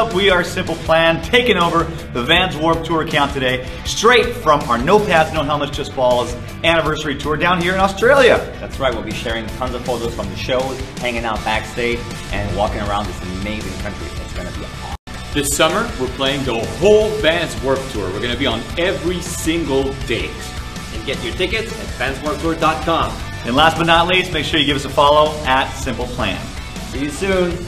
up? We are Simple Plan, taking over the Vans Warped Tour account today, straight from our No Pads, No Helmets, Just Balls anniversary tour down here in Australia. That's right, we'll be sharing tons of photos from the shows, hanging out backstage, and walking around this amazing country. It's gonna be awesome. This summer, we're playing the whole Vans Warped Tour. We're gonna be on every single date. And get your tickets at vanswarpedtour.com. And last but not least, make sure you give us a follow at Simple Plan. See you soon.